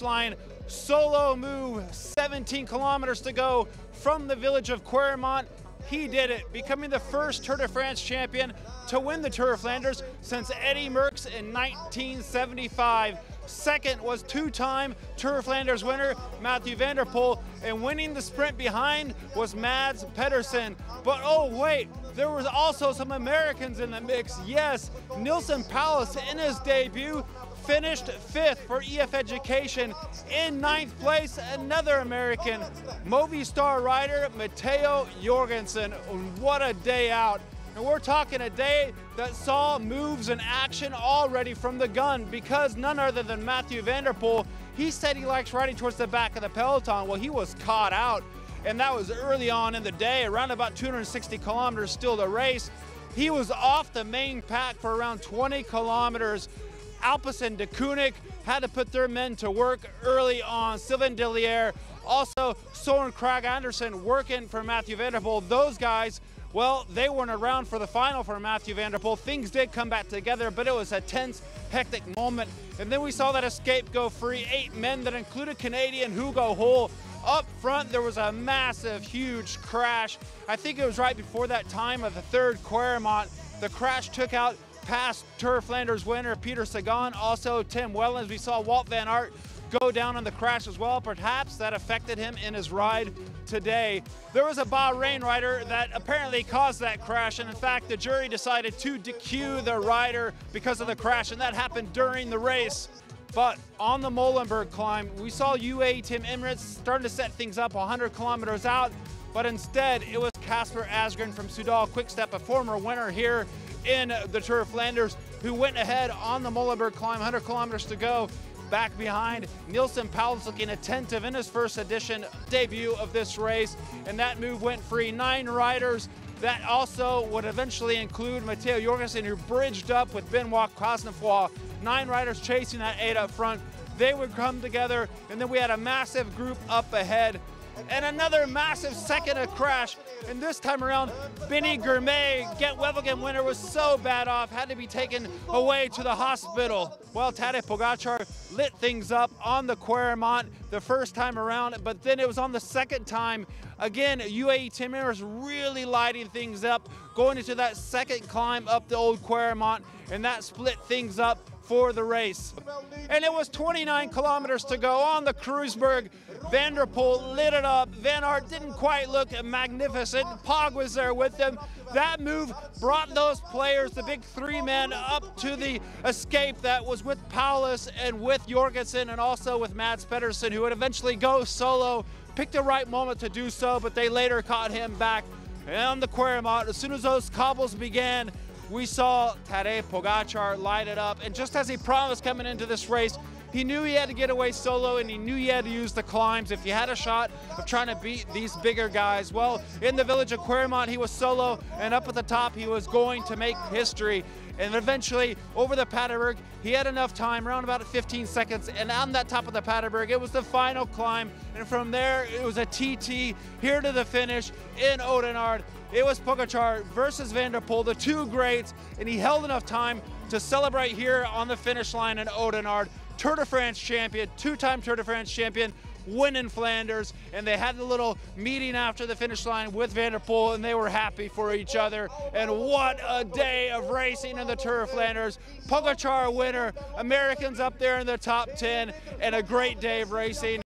line. Solo move, 17 kilometers to go from the village of Quaremont. He did it, becoming the first Tour de France champion to win the Tour of Flanders since Eddie Merckx in 1975. Second was two-time Tour of Flanders winner Mathieu van der Poel, and winning the sprint behind was Mads Pedersen. But oh wait, there was also some Americans in the mix. Yes, Neilson Powless in his debut finished fifth for EF Education. In ninth place, another American, Movistar rider Matteo Jorgenson. What a day out. And we're talking a day that saw moves and action already from the gun because none other than Mathieu van der Poel, he said he likes riding towards the back of the peloton. Well, he was caught out and that was early on in the day, around about 260 kilometers still to race. He was off the main pack for around 20 kilometers. Alpecin and Deceuninck had to put their men to work early on. Sylvain Dillier, also Soren Kragh Andersen working for Mathieu van der Poel. Those guys, well, they weren't around for the final for Mathieu van der Poel. Things did come back together, but it was a tense, hectic moment. And then we saw that escape go free. Eight men that included Canadian Hugo Houle up front, there was a massive, huge crash. I think it was right before that time of the third Quaremont. The crash took out past Tour Flanders winner Peter Sagan, also Tim Wellens. We saw Wout van Aert go down on the crash as well. Perhaps that affected him in his ride today. There was a Bahrain rider that apparently caused that crash, and in fact, the jury decided to DQ the rider because of the crash, and that happened during the race. But on the Molenberg climb, we saw UAE Team Emirates starting to set things up 100 kilometers out, but instead it was Kasper Asgreen from Soudal Quickstep, a former winner here in the Tour of Flanders, who went ahead on the Molenberg climb, 100 kilometers to go. Back behind, Neilson Powless looking attentive in his first edition debut of this race, and that move went free. Nine riders that also would eventually include Matteo Jorgenson, who bridged up with Benoit Cosnefroy nine riders chasing that eight up front. They would come together, and then we had a massive group up ahead. And another massive second of crash. And this time around, Benny Girmay, Gent Wevelgem winner, was so bad off, had to be taken away to the hospital. Well, Tadej Pogacar lit things up on the Quaremont the first time around, but then it was on the second time. Again, UAE Team was really lighting things up, going into that second climb up the old Quaremont, and that split things up for the race. And it was 29 kilometers to go on the Kruisberg. Van der Poel lit it up. Van Aert didn't quite look magnificent. Pog was there with them. That move brought those players, the big three men, up to the escape that was with Powless and with Jorgenson and also with Mads Pedersen, who would eventually go solo. Picked the right moment to do so, but they later caught him back. On the Quaremont, as soon as those cobbles began, we saw Tadej Pogacar light it up. And just as he promised coming into this race, he knew he had to get away solo and he knew he had to use the climbs if he had a shot of trying to beat these bigger guys. Well, in the village of Quaremont, he was solo, and up at the top, he was going to make history. And eventually, over the Paterberg, he had enough time, around about 15 seconds, and on that top of the Paterberg, it was the final climb. And from there, it was a TT here to the finish in Oudenaarde. It was Pogacar versus Van der Poel, the two greats, and he held enough time to celebrate here on the finish line in Oudenaarde. Tour de France champion, two-time Tour de France champion, win in Flanders, and they had a little meeting after the finish line with van der Poel, and they were happy for each other. And what a day of racing in the Tour of Flanders. Pogacar winner, Americans up there in the top 10, and a great day of racing.